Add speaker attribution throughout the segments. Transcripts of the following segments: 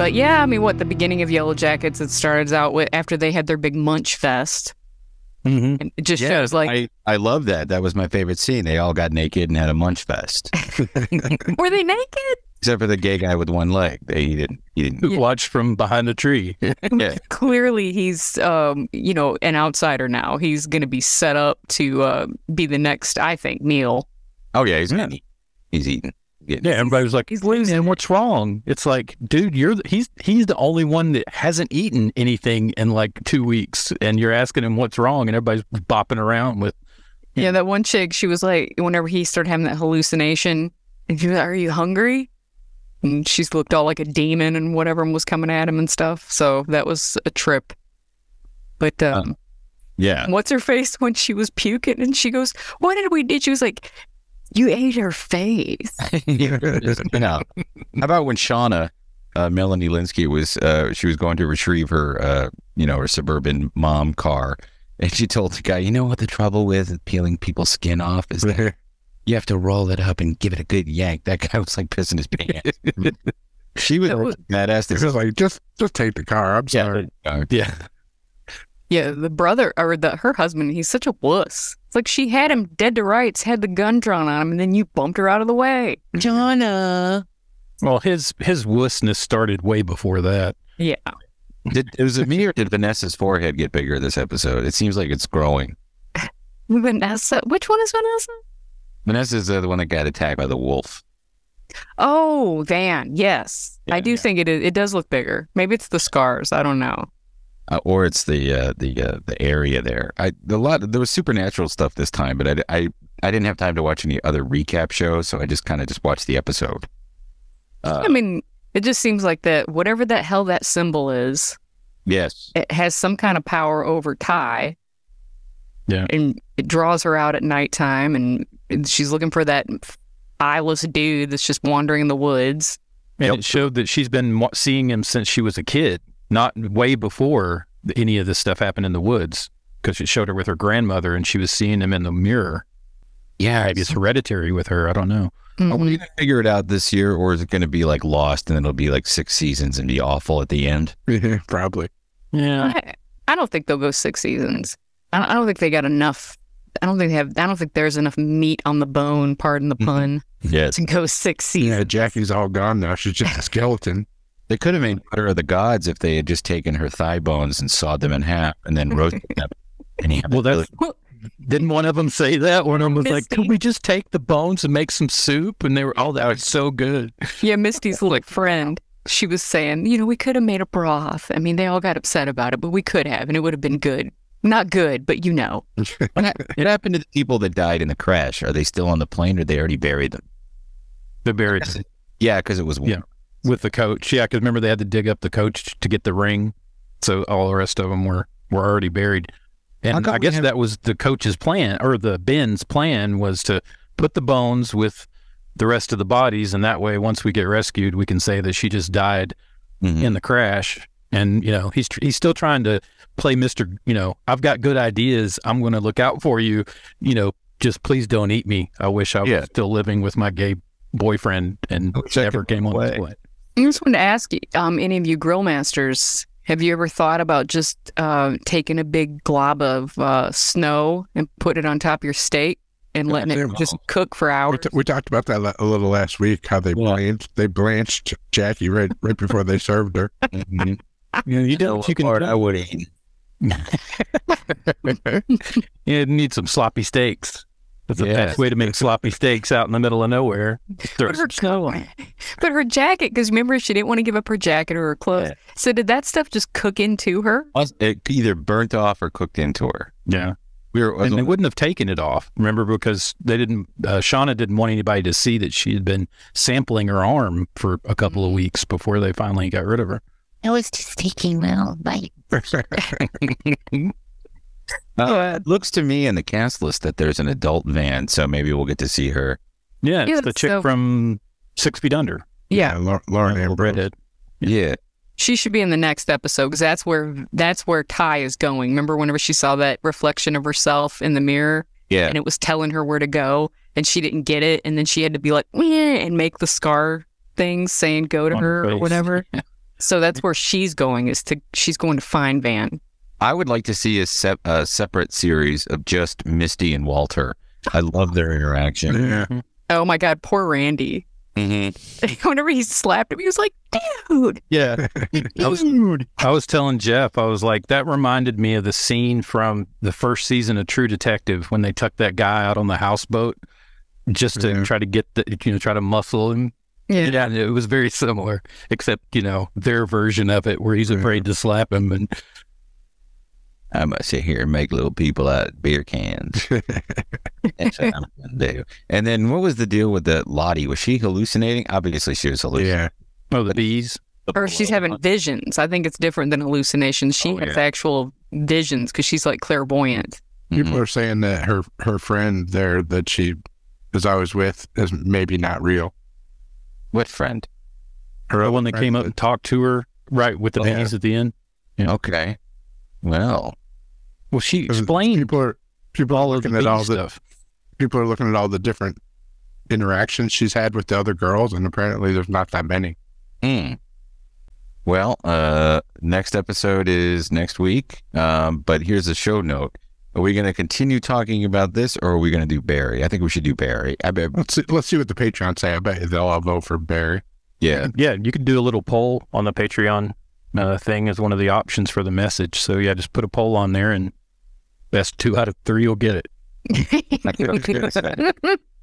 Speaker 1: But yeah, I mean, what the beginning of Yellow Jackets? It starts out with after they had their big munch fest,
Speaker 2: Mm-hmm.
Speaker 1: and it just
Speaker 3: Yeah,
Speaker 1: shows like
Speaker 3: I, I love that. That was my favorite scene. They all got naked and had a munch fest,
Speaker 1: were they naked?
Speaker 3: except for the gay guy with one leg. They he didn't. He didn't.
Speaker 2: Who watched from behind a tree?
Speaker 3: Yeah.
Speaker 1: Clearly, he's um, you know an outsider now. He's going to be set up to uh, be the next, I think, meal.
Speaker 3: Oh yeah, he's eating. He's eating. Getting-
Speaker 2: Yeah, everybody was like,
Speaker 1: He's losing
Speaker 2: man, what's wrong?" It's like, dude, you're the, he's he's the only one that hasn't eaten anything in like two weeks, and you're asking him what's wrong, and everybody's bopping around with.
Speaker 1: Yeah, that one chick, she was like, whenever he started having that hallucination, and she was like, Are you hungry? And she's looked all like a demon and whatever was coming at him and stuff. So that was a trip. But um,
Speaker 3: Yeah.
Speaker 1: what's her face when she was puking and she goes, What did we do? She was like, You ate her face.
Speaker 3: you know, how about when Shauna, uh, Melanie Lynskey was, uh, she was going to retrieve her, uh, you know, her suburban mom car, and she told the guy, you know what the trouble with peeling people's skin off is that you have to roll it up and give it a good yank. That guy was like pissing his pants. she was
Speaker 1: That was-
Speaker 3: badass.
Speaker 4: It was like just just take the car. I'm sorry.
Speaker 3: Uh,
Speaker 2: Yeah,
Speaker 1: Yeah, the brother or the her husband, he's such a wuss. It's like she had him dead to rights, had the gun drawn on him, and then you bumped her out of the way. Jonna.
Speaker 2: well, his his wussness started way before that.
Speaker 1: Yeah.
Speaker 3: Did, was it me or did Vanessa's forehead get bigger this episode? It seems like it's growing.
Speaker 1: Vanessa. Which one is Vanessa?
Speaker 3: Vanessa's the one that got attacked by the wolf.
Speaker 1: Oh, Van. Yes, I do
Speaker 3: yeah.
Speaker 1: think it is. It does look bigger. Maybe it's the scars. I don't know.
Speaker 3: Uh, or it's the uh, the uh, the area there. I a lot there was supernatural stuff this time, but I, I I didn't have time to watch any other recap shows, so I just kind of just watched the episode. Uh,
Speaker 1: I mean, it just seems like that. Whatever that hell that symbol is,
Speaker 3: yes,
Speaker 1: it has some kind of power over Tai.
Speaker 2: Yeah.
Speaker 1: and it draws her out at nighttime, and she's looking for that eyeless dude that's just wandering in the woods.
Speaker 2: And
Speaker 3: Yep.
Speaker 2: it showed that she's been seeing him since she was a kid, not way before any of this stuff happened in the woods. Because it showed her with her grandmother, and she was seeing him in the mirror.
Speaker 3: yeah.
Speaker 2: Maybe it's hereditary with her. I don't know.
Speaker 3: Are
Speaker 1: Mhm.
Speaker 3: we gonna figure it out this year, or is it going to be like Lost, and it'll be like six seasons and be awful at the end?
Speaker 4: Probably.
Speaker 2: Yeah,
Speaker 1: I, I don't think they'll go six seasons. I don't, I don't think they got enough. I don't think they have. I don't think there's enough meat on the bone. Pardon the pun.
Speaker 3: Yes,
Speaker 1: To go six seasons.
Speaker 4: Yeah, Jackie's all gone now. She's just a skeleton.
Speaker 3: They could have made Butter of the Gods if they had just taken her thigh bones and sawed them in half and then roasted them. And he had
Speaker 2: Well, that's
Speaker 1: Well-
Speaker 2: didn't one of them say that? One of them was like,
Speaker 1: Misty.
Speaker 2: "Could we just take the bones and make some soup?" And they were, "Oh, that was so good."
Speaker 1: Yeah, Misty's little friend. She was saying, you know, we could have made a broth. I mean, they all got upset about it, but we could have, and it would have been good. Not good, but you know.
Speaker 3: it happened to the people that died in the crash? Are they still on the plane, or they already buried them?
Speaker 2: They buried
Speaker 3: Yeah, because it was
Speaker 2: Yeah. With the coach. Yeah, because remember they had to dig up the coach to get the ring, so all the rest of them were were already buried. And I guess
Speaker 3: have-
Speaker 2: that was the coach's plan, or the Ben's plan was to put the bones with the rest of the bodies, and that way, once we get rescued, we can say that she just died
Speaker 3: Mhm.
Speaker 2: in the crash. And you know, he's he's still trying to play Mister. You know, I've got good ideas. I'm going to look out for you. You know, just please don't eat me. I wish I was
Speaker 3: Yeah.
Speaker 2: still living with my gay boyfriend and never came on
Speaker 3: run
Speaker 2: this
Speaker 3: away.
Speaker 2: way.
Speaker 1: I just wanted to ask um, any of you grill masters, have you ever thought about just uh, taking a big glob of uh, snow and put it on top of your steak and letting it
Speaker 4: Yeah.
Speaker 1: just cook for
Speaker 4: We,
Speaker 1: hours?
Speaker 4: t- we talked about that a little last week. How they
Speaker 3: Yeah.
Speaker 4: blanched they blanched Jackie right right before they served her.
Speaker 3: Mhm.
Speaker 2: You, know, you
Speaker 3: The
Speaker 2: don't. You can.
Speaker 3: part I would eat.
Speaker 2: You need some sloppy steaks. That's the best way to make sloppy steaks out in the middle of nowhere. Throw
Speaker 1: Put her,
Speaker 2: snow on.
Speaker 1: but her jacket, because remember, she didn't want to give up her jacket or her clothes.
Speaker 3: Yeah.
Speaker 1: So did that stuff just cook into her?
Speaker 3: It either burnt off or cooked into her.
Speaker 2: Yeah,
Speaker 3: We were
Speaker 2: and they wouldn't have taken it off. Remember, because they didn't. Uh, Shauna didn't want anybody to see that she had been sampling her arm for a couple of weeks before they finally got rid of her.
Speaker 5: I was just taking little bites.
Speaker 3: Uh, it looks to me in the cast list that there's an adult van, so maybe we'll get to see her.
Speaker 2: Yeah, it's
Speaker 1: Yeah,
Speaker 2: the chick
Speaker 1: so-
Speaker 2: from Six Feet Under,
Speaker 1: Yeah.
Speaker 4: Lau- Lauren Ambrose.
Speaker 2: redhead.
Speaker 3: Yeah,
Speaker 1: She should be in the next episode because that's where that's where Tai is going. Remember whenever she saw that reflection of herself in the mirror
Speaker 3: yeah.
Speaker 1: and it was telling her where to go and she didn't get it and then she had to be like "Meh," and make the scar things saying go to
Speaker 2: On her
Speaker 1: her or
Speaker 2: face.
Speaker 1: whatever. So that's where she's going. Is to she's going to find Van.
Speaker 3: I would like to see a, sep- a separate series of just Misty and Walter. I love their interaction.
Speaker 4: Yeah.
Speaker 1: Oh my God, poor Randy.
Speaker 3: Mm-hmm.
Speaker 1: Whenever he slapped him, he was like, "Dude,
Speaker 2: Yeah. I was, I was telling Jeff, I was like, that reminded me of the scene from the first season of True Detective when they took that guy out on the houseboat just to
Speaker 4: Yeah.
Speaker 2: try to get the, you know, try to muscle him.
Speaker 1: Yeah.
Speaker 2: Yeah, it was very similar, except, you know, their version of it where he's
Speaker 4: Yeah.
Speaker 2: afraid to slap him. And
Speaker 3: I'm gonna sit here and make little people out of beer cans. That's what I'm gonna do. And then what was the deal with the Lottie? Was she hallucinating? Obviously, she was hallucinating.
Speaker 4: Yeah.
Speaker 2: oh, the bees.
Speaker 1: or she's having visions." I think it's different than hallucinations. She
Speaker 3: Oh,
Speaker 1: has
Speaker 3: yeah.
Speaker 1: actual visions because she's like clairvoyant.
Speaker 4: People
Speaker 3: Mhm.
Speaker 4: are saying that her her friend there that she is always with is maybe not real.
Speaker 3: What friend?
Speaker 4: Her
Speaker 2: The
Speaker 4: other
Speaker 2: one that came up and talked to her right with the
Speaker 3: Oh, yeah.
Speaker 2: bees at the end. Yeah.
Speaker 3: Okay. Well,
Speaker 2: Well, she explained
Speaker 4: People are people are
Speaker 2: all of the
Speaker 4: looking at
Speaker 2: bee
Speaker 4: all the people are looking at all the different interactions she's had with the other girls, and apparently there's not that many.
Speaker 3: hmm. Well, uh, next episode is next week. Um, but here's a show note. Are we going to continue talking about this or are we going to do Barry? I think we should do Barry. I bet.
Speaker 4: Let's see, let's see what the Patreon say. I bet they'll all vote for Barry.
Speaker 3: Yeah.
Speaker 2: Yeah, you could do a little poll on the Patreon uh, thing as one of the options for the message. So yeah, just put a poll on there, and best two out of three will get it.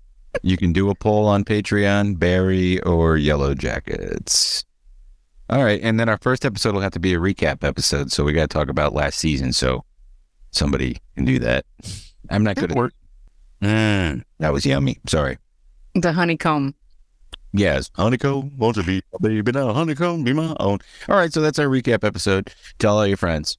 Speaker 3: You can do a poll on Patreon, Barry or Yellow Jackets. All right, and then our first episode will have to be a recap episode, so we got to talk about last season. So somebody can do that. I'm not good at
Speaker 2: Work.
Speaker 3: Mm, that was yummy. Sorry.
Speaker 1: the honeycomb.
Speaker 3: Yes, honeycomb won't you be a baby now? Honeycomb be my own. All right, so that's our recap episode. Tell all your friends.